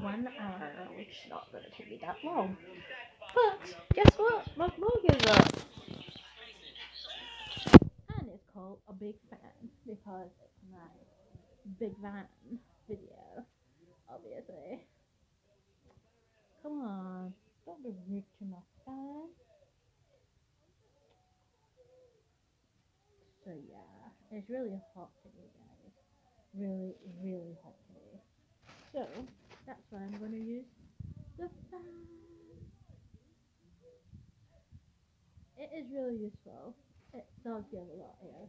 one hour, which is not gonna take me that long. But guess what? My vlog is up. And it's called A Big Fan because it's my big van video, obviously. Come on, don't be rude to my fan. So yeah, it's really hot today, guys. Really, really hot today. So that's why I'm gonna use the fan. It is really useful. It does give a lot of air.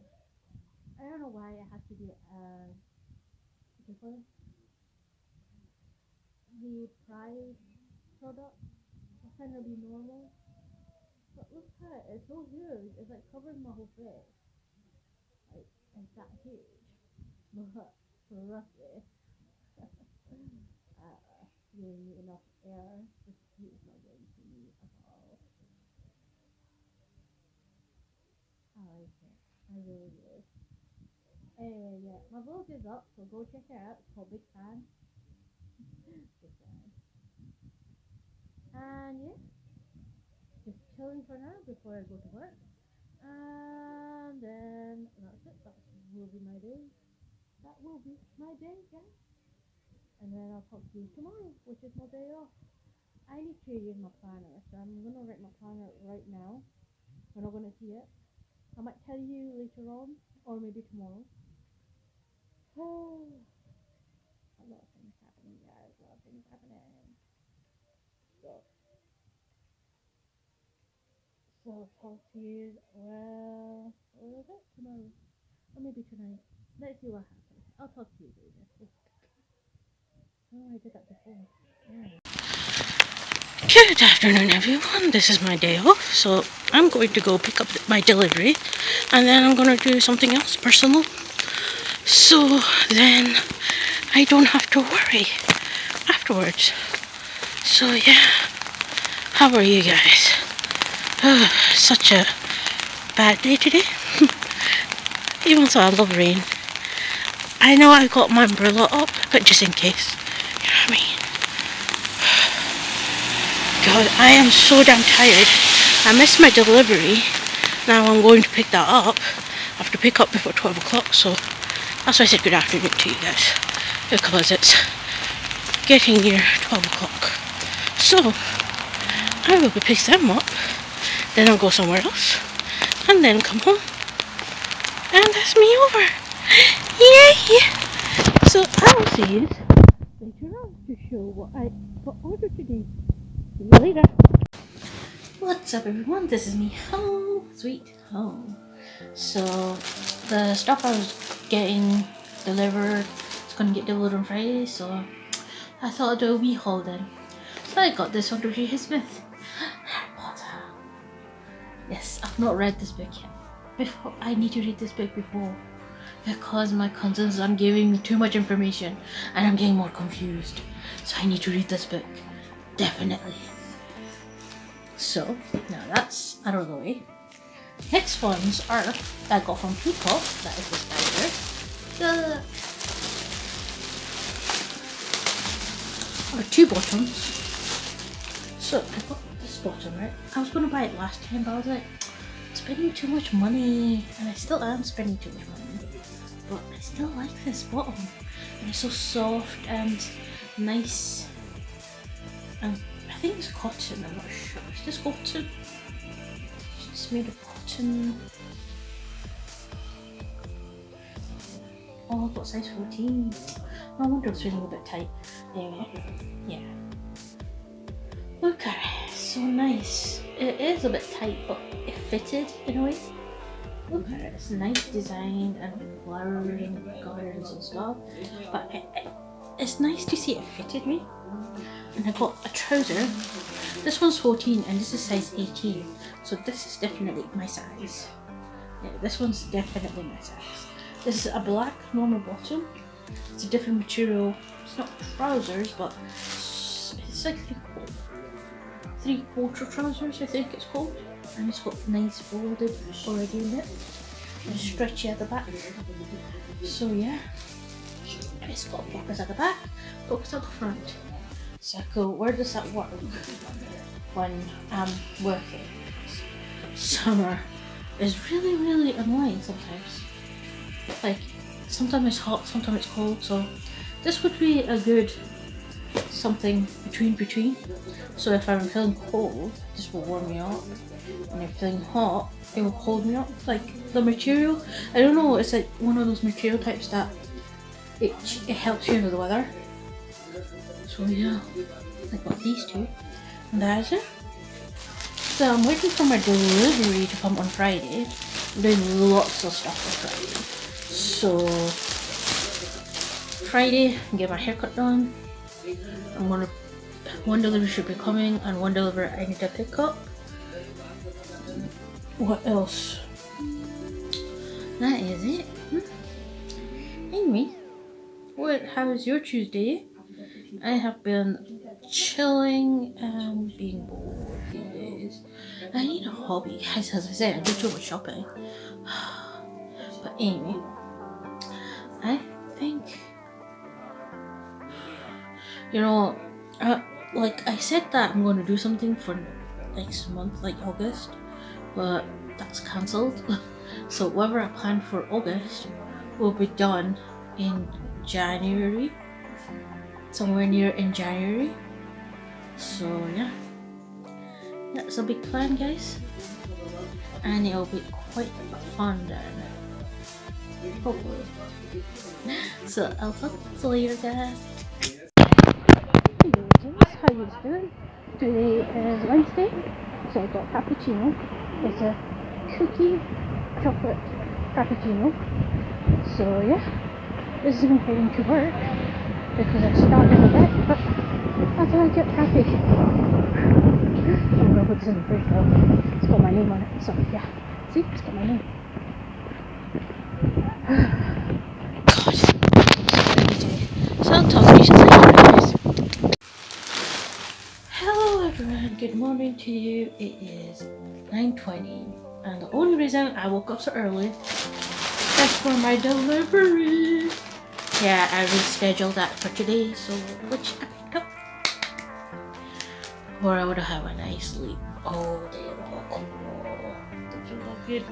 I don't know why it has to be uh what do you call it? The price product. It kind of be normal. But look at it, it's so huge. It's like covering my whole face. Like it's that huge. But roughly giving me enough air. This heat is not getting to me at all. I like it. I really do. Anyway, yeah, my vlog is up, so go check it out. It's called Big Fan. Big Fan. And yeah, just chilling for now before I go to work. And then that's it. That will be my day. That will be my day, guys. And then I'll talk to you tomorrow, which is my day off. I need to read my planner, so I'm gonna write my planner right now. We're not gonna see it. I might tell you later on, or maybe tomorrow. Oh, a lot of things happening, guys. A lot of things happening. So, so I'll talk to you. Well, what is it tomorrow, or maybe tonight? Let's see what happens. I'll talk to you later. I did that before. Good afternoon, everyone. This is my day off, so I'm going to go pick up my delivery and then I'm going to do something else personal. So then I don't have to worry afterwards. So, yeah. How are you guys? Oh, such a bad day today. Even though I love rain. I know I got my umbrella up, but just in case. You know what I mean? God, I am so damn tired. I missed my delivery. Now I'm going to pick that up. I have to pick up before 12 o'clock, so that's why I said good afternoon to you guys. Because it's getting near 12 o'clock. So, I will pick them up. Then I'll go somewhere else. And then come home. And that's me over. Yay! So, I will see you later on to show what I got ordered today. Later. What's up everyone? This is me home, sweet home. So the stuff I was getting delivered is gonna get delivered on Friday, so I thought I'd do a wee haul then. So I got this one to WHSmith. Harry Potter. Yes, I've not read this book yet. Before I need to read this book before because my cousins are giving me too much information and I'm getting more confused. So I need to read this book. Definitely. So, now that's out of the way. Next ones are that I got from Peacock, that is this guy here. The are two bottoms. So I got this bottom, right? I was gonna buy it last time, but I was like, spending too much money, and I still am spending too much money. But I still like this bottom, and it's so soft and nice. And I think it's cotton. I'm not sure. Is this cotton? It's made of cotton. Oh, I've got size 14. No wonder it's feeling a bit tight. Anyway, yeah. Look at it, so nice. It is a bit tight, but it fitted in a way. Look at it, it's nice design and flowers and gardens and stuff. But it, it, it's nice to see it fitted me. And I got a trouser. This one's 14 and this is size 18. So this is definitely my size. Yeah, this one's definitely my size. This is a black normal bottom. It's a different material. It's not trousers, but it's like three quarter trousers, I think it's called. And it's got nice folded already in it. And stretchy at the back. So yeah. It's got pockets at the back, pockets at the front. So. Where does that work when I'm working? Summer is really, really annoying sometimes. Like, sometimes it's hot, sometimes it's cold, so this would be a good something between between. So if I'm feeling cold, this will warm me up. And if I'm feeling hot, it will cold me up. Like the material, I don't know, it's like one of those material types that it, it helps you in the weather. So yeah, I got these two. And that's it. So I'm waiting for my delivery to come on Friday. I'm doing lots of stuff on Friday. So Friday, get my haircut done. I'm gonna one delivery should be coming and one delivery I need to pick up. What else? That is it. Hmm? Anyway, what? How was your Tuesday? I have been chilling and being bored these days. I need a hobby, guys. As I said, I do too much shopping. But anyway, I think you know, uh, like I said that I'm going to do something for next month, like August, but that's cancelled. so whatever I planned for August will be done in January, somewhere near in January. So yeah, that's a big plan, guys, and it'll be quite fun then. Hopefully. So I'll talk to you later, guys. Legends, how you doing? Today is Wednesday, so I got cappuccino. It's a cookie chocolate cappuccino. So yeah, this is me heading to work because I started a bit, but I thought I'd get happy. I'm gonna put this in the fridge though. It's got my name on it, so yeah. See, it's got my name. God. So talk to you later, guys. Hello everyone, good morning to you. It is 9.20 and the only reason I woke up so early is for my delivery. Yeah, I rescheduled that for today, so which I picked up. Or I would have a nice sleep all day long. That's so good.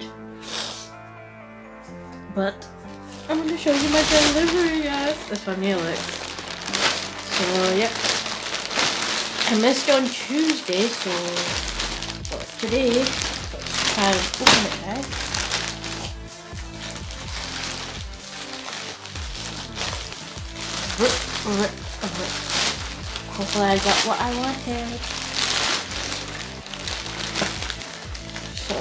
But I'm gonna show you my delivery, guys. I nail it. So yeah. I missed on Tuesday, so today let's try and open it guys. Hopefully I got what I wanted. So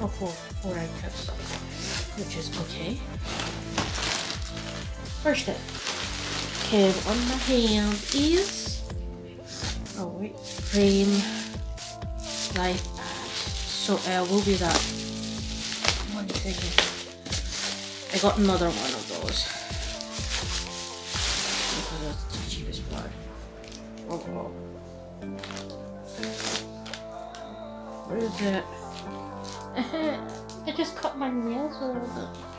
Oh, four, four items, which is okay. First up, came on my hand is oh wait, frame life pad. So uh, will be that. I got another one of those because that's the cheapest part. Where is it? I just cut my nails a little bit.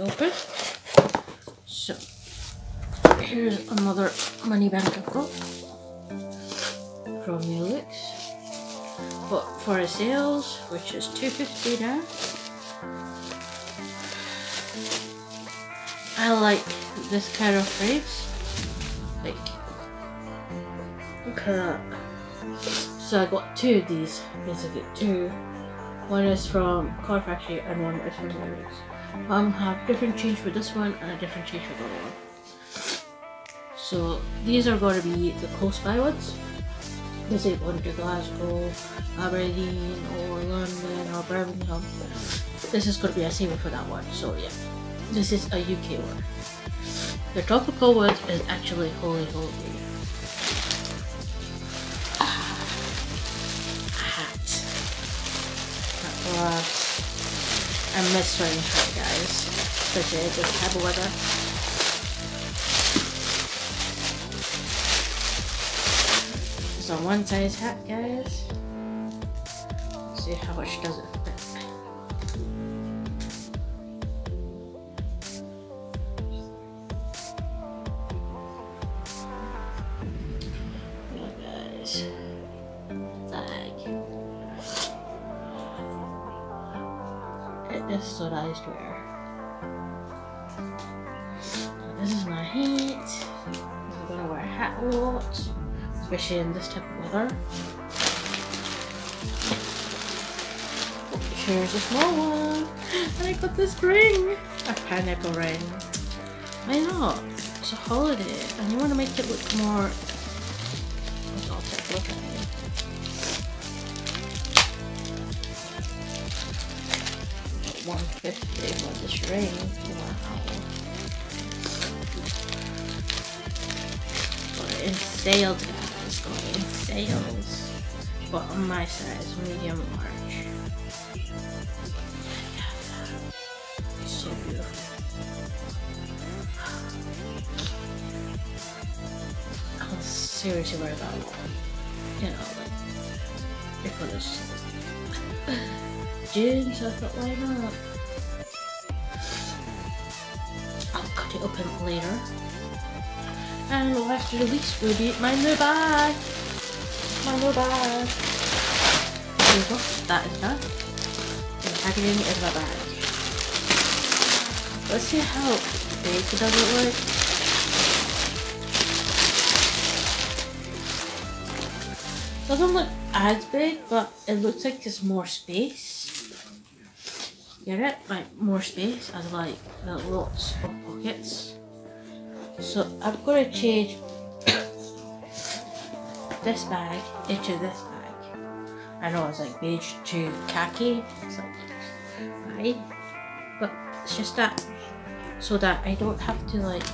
open. So here's another money bank account from New Looks. But for a sales, which is 250 now. I like this kind of phrase. Like, look at that. So I got two of these, basically two. One is from Card Factory and one is from Lyrics. Um, have different change for this one and a different change for the other one. So these are going to be the close by ones. This is going to Glasgow, Aberdeen, or London, or Birmingham. This is going to be a saver for that one. So yeah, this is a UK one. The tropical one is actually Holy Holy. hat. Uh, I miss hat, guys. Especially this type of weather. It's a one size hat, guys. Let's see how much does it weather. Here's a small one. And I got this ring. A pineapple ring. Why not? It's a holiday and you want to make it look more. One fifty for this ring. Wow. Got it in sales, guys. Sales. But on my size, medium large. So beautiful. I'll seriously that one. You know, like because June, so I thought why not? I'll cut it open later. And we'll have to release Ruby my new bag. My new bag. There go. That is done. The packaging is my bag. Let's see how big it look. Doesn't look as big, but it looks like there's more space. Get it? Like more space as like lots of pockets. So I'm gonna change this bag into this bag. I know it's like beige to khaki. It's like right, but it's just that so that I don't have to like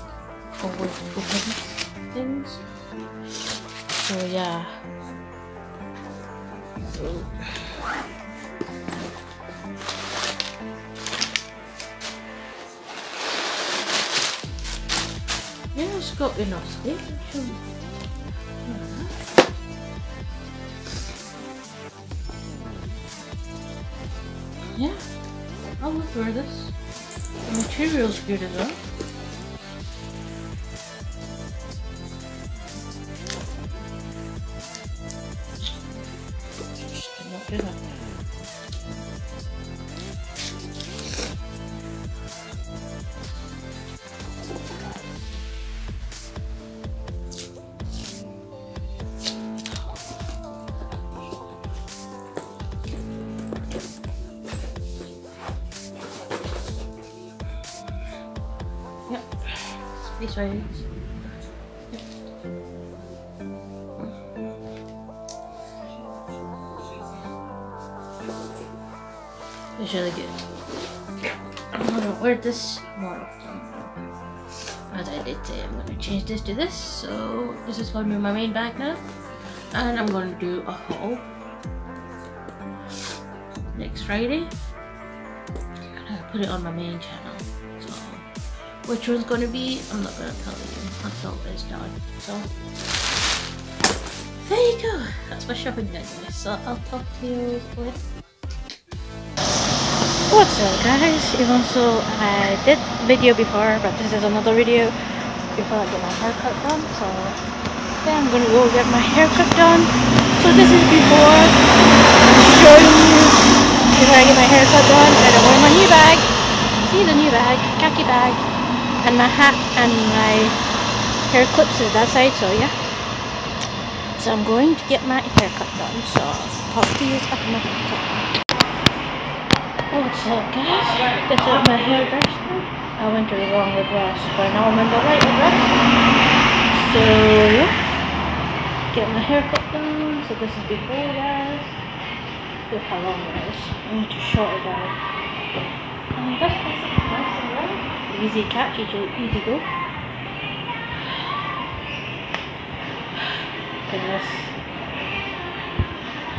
always open things. So yeah. Yeah, it's got enough space Yeah, I would wear this. The material's good as It's really good. I'm gonna wear this more often. As I did say, I'm gonna change this to this. So this is gonna be my main bag now. And I'm gonna do a haul next Friday. And I'll put it on my main channel. So which one's gonna be, I'm not gonna tell you until it's done. So there you go. That's my shopping guys. So I'll talk to you later. What's up guys, even so I did video before but this is another video before I get my haircut done so yeah I'm gonna go get my haircut done. So this is before showing you before I get my haircut done and I'm wearing my new bag. See the new bag, khaki bag and my hat and my hair clips is that side so yeah. So I'm going to get my haircut done so I'll talk to you after my haircut What's up guys? This is my hairdresser. I went to the wrong address, but now I'm in the right address. So yeah. Get my haircut done. So this is before guys. Look how long it is. I need to short it down. And that's basically nice and round. Easy catch, easy, easy go. Goodness.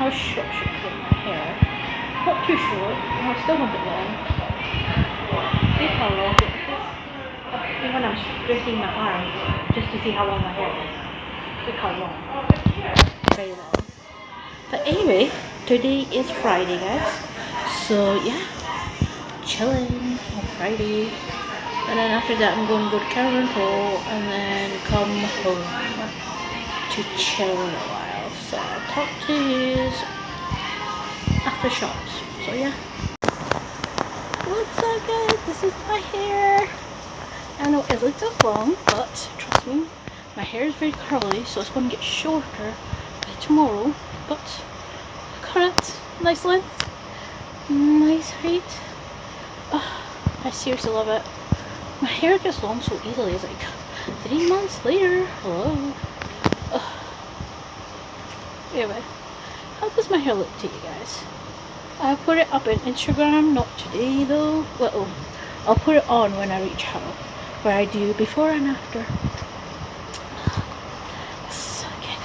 How short should I get my hair? Not too short, I still want it long. See how long it is. Even when I'm stretching my arm, just to see how long my hair is. Look how long. Very long. But anyway, today is Friday guys. So yeah, chilling on Friday. And then after that I'm going to go to Caravan Hall and then come home to chill a while. So I'll talk to you after shots. So yeah. What's up guys? This is my hair. I know it looks long, but trust me, my hair is very curly, so it's going to get shorter by tomorrow. But current. Nice length. Nice height. Oh, I seriously love it. My hair gets long so easily. It's like three months later. Hello. Oh. Anyway, how does my hair look to you guys? I'll put it up on Instagram, not today though. Well, I'll put it on when I reach home, where I do before and after. So good.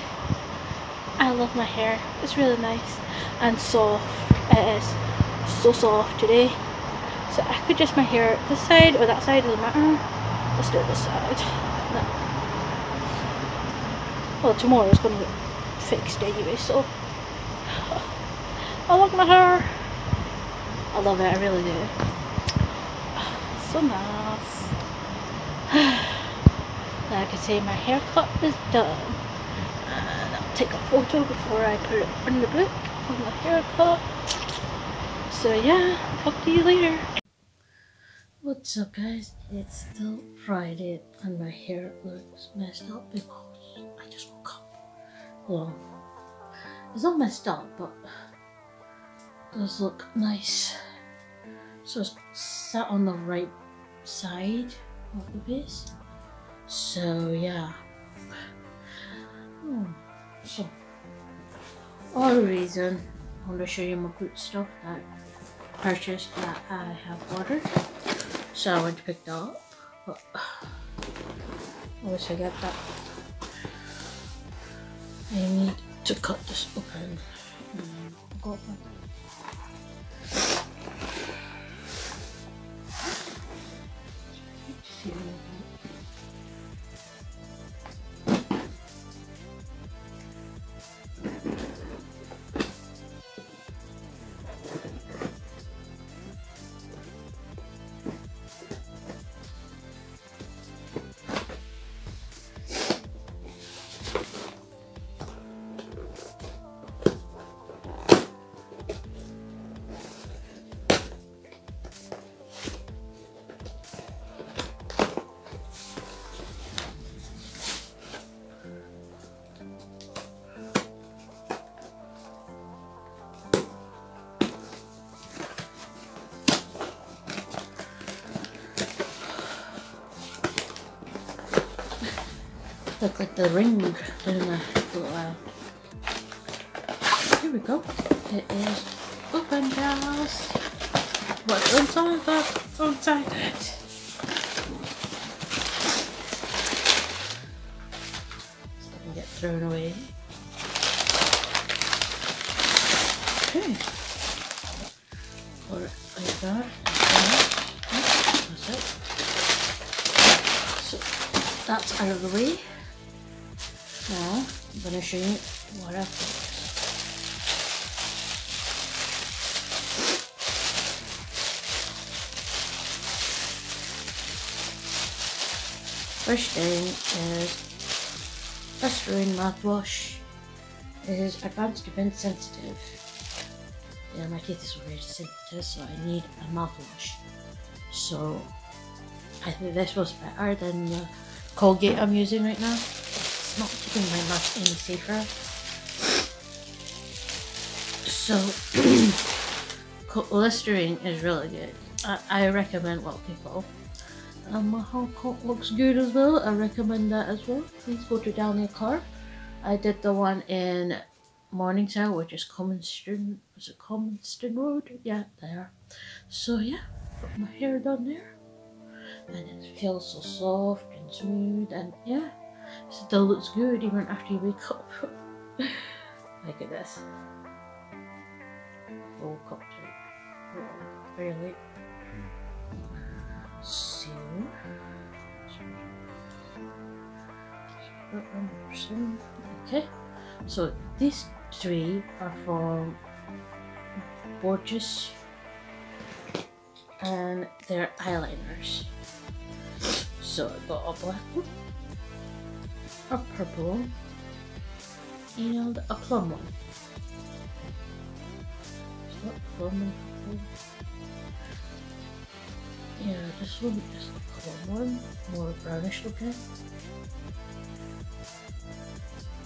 I love my hair. It's really nice and soft. It is so soft today. So I could just my hair this side or that side, doesn't matter. Let's do this side. No. Well, tomorrow it's going to get fixed anyway, so I love my hair. I love it, I really do. So nice. like I can say, my haircut is done. And I'll take a photo before I put it in the book on the haircut. So yeah, talk to you later. What's up guys? It's still Friday and my hair looks messed up because I just woke up. Well, it's not messed up, but does look nice. So it's sat on the right side of the base. So yeah. Hmm. So all reason I want to show you my good stuff that I purchased that I have ordered. So I went to pick that up. But I wish I got that. I need to cut this open. Look like the ring in a little while. Here we go. It is open house. What's inside that? Inside it. So it can get thrown away. Okay. Put it like that. That's it. So that's out of the way gonna show you what I've. First thing is astringent mouthwash. It is advanced defense sensitive. Yeah, my teeth is already sensitive, so I need a mouthwash. So I think this was better than the Colgate I'm using right now. Not keeping my mouth any safer. So Listerine is really good. I, I recommend well people. Um, my Hong Kong looks good as well. I recommend that as well. Please go to Down Your Car. I did the one in Morningside, which is Comiston. Was it Comiston Road? Yeah, there. So yeah, put my hair down there, and it feels so soft and smooth, and yeah, still looks good even after you wake up. Look at this. Woke up to very late. So, okay. So these three are from Bourjois and they're eyeliners. So I got a black one, a purple and a plum one. So plum and purple. Yeah, this one is the plum one, more brownish looking.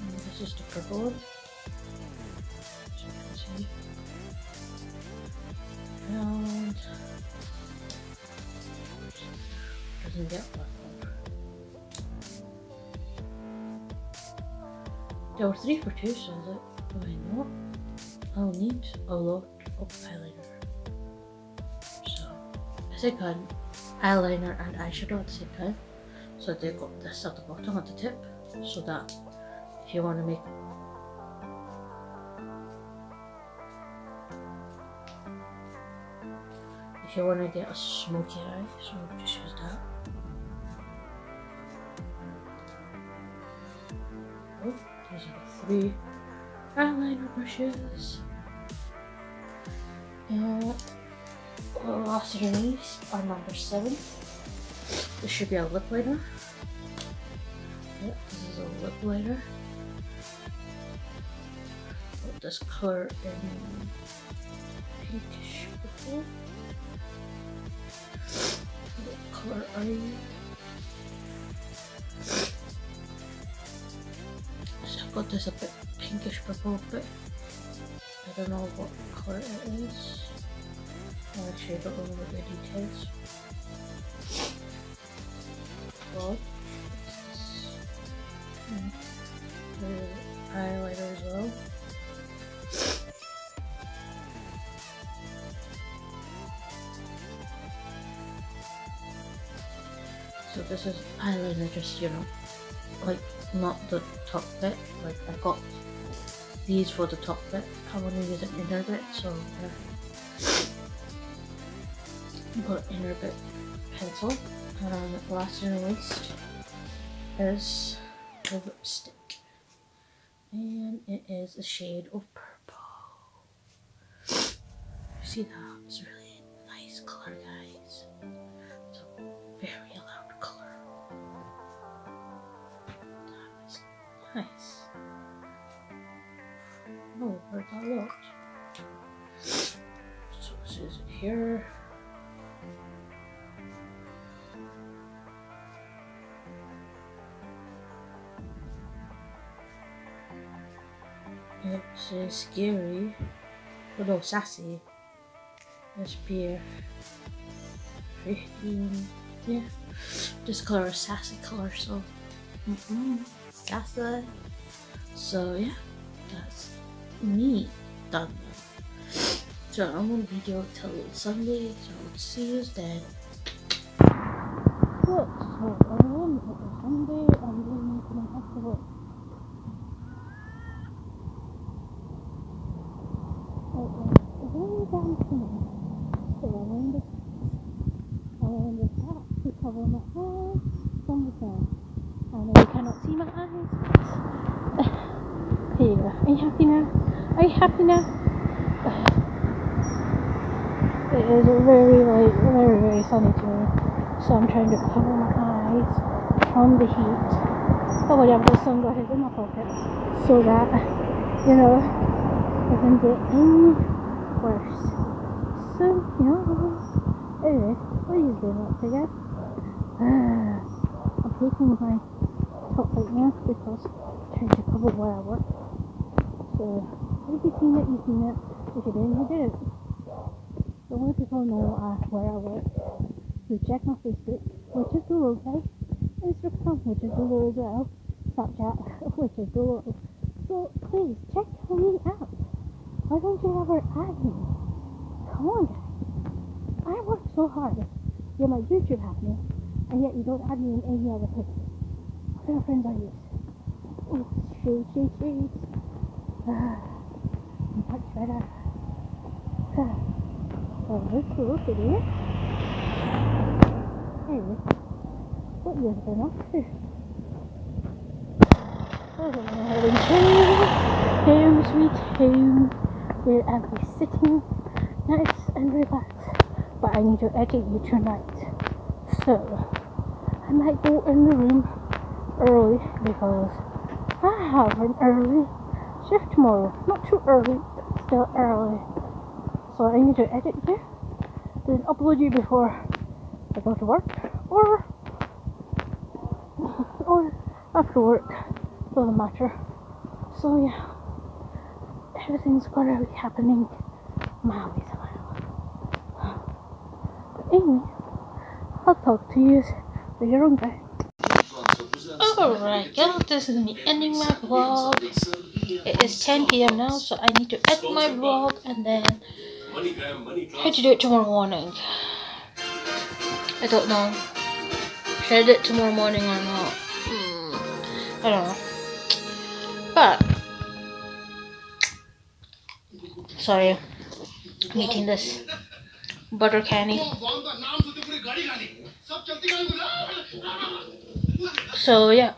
And this is the purple one. As you can see. And doesn't get one. There were three for two, so I do I not? I'll need a lot of eyeliner. So I think I'm eyeliner and eyeshadow at the same time. So they got this at the bottom at the tip so that if you want to make if you want to get a smoky eye, so just use that. The eyeliner brushes. And the last not least, our number seven. This should be a lip liner. Yep, this is a lip liner. Put this color in pinkish purple. What color are you? Got this a bit pinkish purple bit. I don't know what color it is. I'll actually don't what the details. Well, mm, the highlighter as well. So this is eyeliner, just you know, like not the top bit. Like I got these for the top bit. I want to use an inner bit, so uh, yeah. got inner bit pencil. And last and least is the lipstick, and it is a shade of purple. You see that? It's really Oh, that look? So this is here. It's uh, scary, but no sassy. SPF 15. Yeah, this color is sassy color, so mm -mm, sassy. So yeah, that's me done. So I'm gonna video till Sunday, so see you then. Look, so I'm on Sunday, I'm to have to work. So I learned it. I learned it that to cover my eyes from the sun. I know you cannot see my eyes. Here, are you happy now? Are you happy now? It is very like very very sunny today, so I'm trying to cover my eyes. on the heat. Oh, well, I've got sunglasses in my pocket so that, you know, it doesn't get any worse. So, yeah. Anyway, what are you doing up today? Ah, I'm taking my top right now because I'm trying to cover where I work. So, if you've seen it, you've seen it. If you didn't, you didn't. So, only people know uh, where I work. So, check my Facebook, which is below, guys. Instagram, which is below as well. Snapchat, which is below. So, please, check me out. Why don't you ever add me? Come on, guys. I work so hard. You're my YouTube happening, and yet you don't add me in any other place. What kind of friends are you? Oh, shade, shade, shade. Ah, much better. Ah, well, let's look at it. Anyway, what have been up to? Oh, I'm heading home, home, sweet home, where I'll be sitting nice and relaxed. But I need to edit you tonight. So, I might go in the room early because I have an early shift tomorrow. Not too early, but still early. So I need to edit you, then upload you before I go to work, or or after work. Doesn't matter. So yeah, everything's gonna be happening my way somehow. But anyway, I'll talk to you later on, guys. Oh Alright, guys, this is me ending my vlog. It is 10 p.m. now, so I need to edit my vlog and then I have to do it tomorrow morning. I don't know. Should I do it tomorrow morning or not? Hmm, I don't know. But sorry, I'm eating this butter candy. So yeah,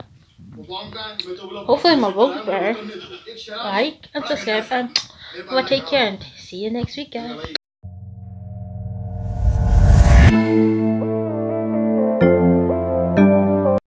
hopefully my vlog better. Like and subscribe and well, take care and see you next week, guys.